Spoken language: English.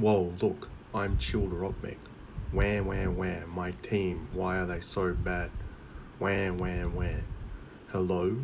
Whoa, look, I'm Childeropmic. Wham, wham, wham, my team, why are they so bad? Wham, wham, wham. Hello,